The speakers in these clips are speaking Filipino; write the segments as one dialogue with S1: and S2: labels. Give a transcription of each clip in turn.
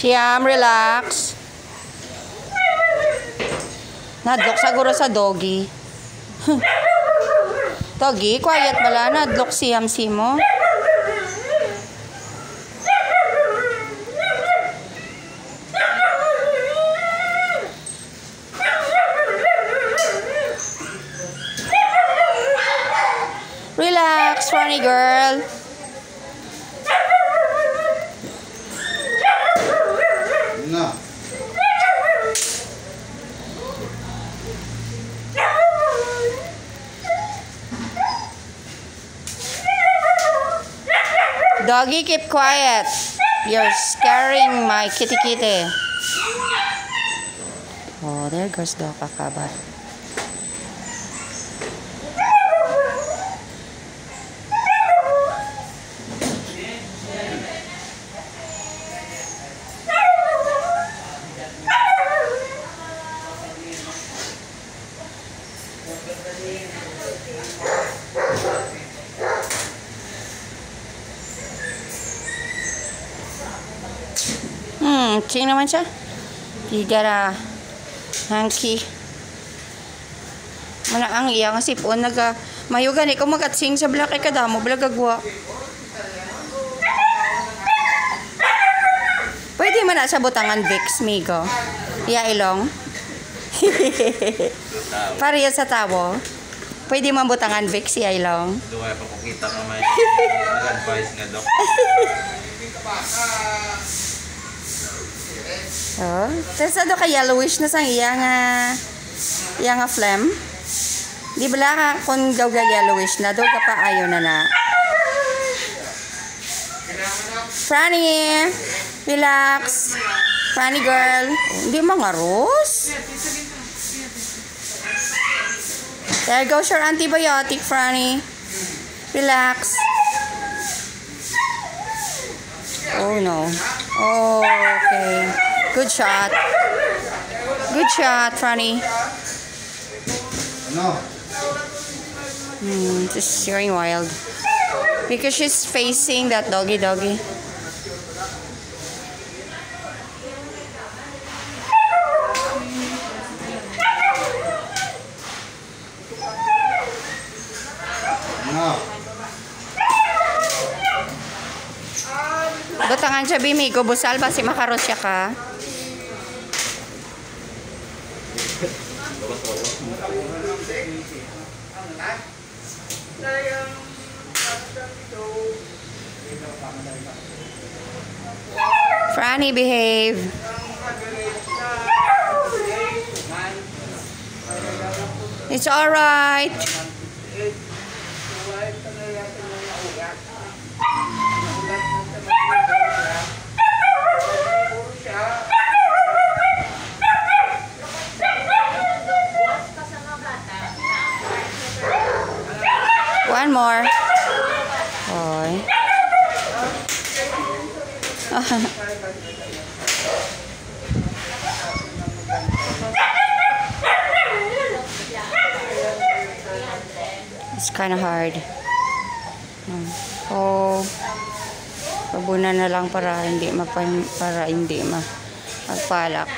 S1: Siam, relax. Nadlok siguro sa doggy. doggy, quiet bala. Nadlok siyam si mo. Relax, funny girl. Doggy, keep quiet. You're scaring my kitty kitty. Oh, there goes the kakabat. Sing naman siya. Tigara. Hanky. Mana ang iya nga sipon naga mayo gani ko magatsing sa black kay kadamo black agwa. Pwede man na sa butangan Vicks, Migo. Iya ilong. Pareha sa tawo. Pwede man butangan Vicks, iya ilong.
S2: Duwa pa kung kita ka may nag-advise nga dok.
S1: Oh, tapos ano ka yellowish na sang iya nga iya nga phlegm. Di bala ka kung gaw ga yellowish na do ka pa ayo na na. Franny, relax. Franny girl, hindi mga rose. There goes your antibiotic, Franny. Relax. Oh no. Oh, okay. Good shot. Good shot, Franny.
S3: Ano?
S1: Hmm, just shearing wild. Because she's facing that doggy doggy.
S3: Ano?
S1: Butangan siya, Bimigo. Busal ba si Makaros siya ka? Franny, behave. It's alright. One more. Oy. It's kind of hard. Oh. Pabuna na lang para hindi mapan para hindi ma magpalak.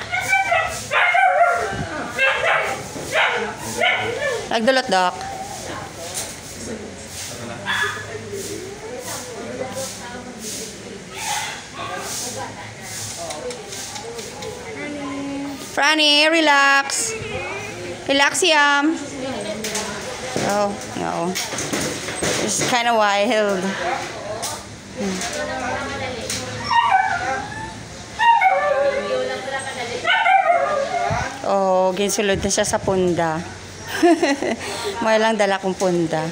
S1: Nagdulot, Doc. Franny, relax. Relax, Yam. Oh, no. It's kind of wild. Oh, ginsulod na siya sa punda. May lang dala kong punda.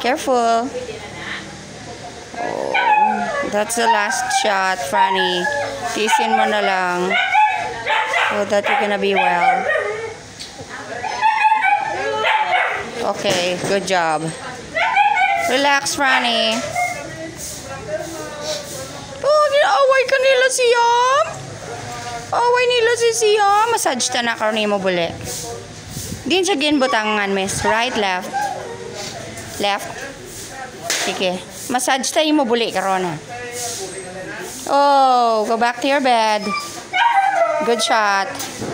S1: Careful. Oh, that's the last shot, Franny. Tisin mo na lang. So that you're gonna be well. Okay, good job. Relax, Franny. Oh, away ka nila siyam. Away nila si siyam. Massage ta na karon mo buli. Din siya ginbutangan, miss. Right, left. Left. Sige. Massage tayo mo buli karon ha. Oh, go back to your bed. Good shot.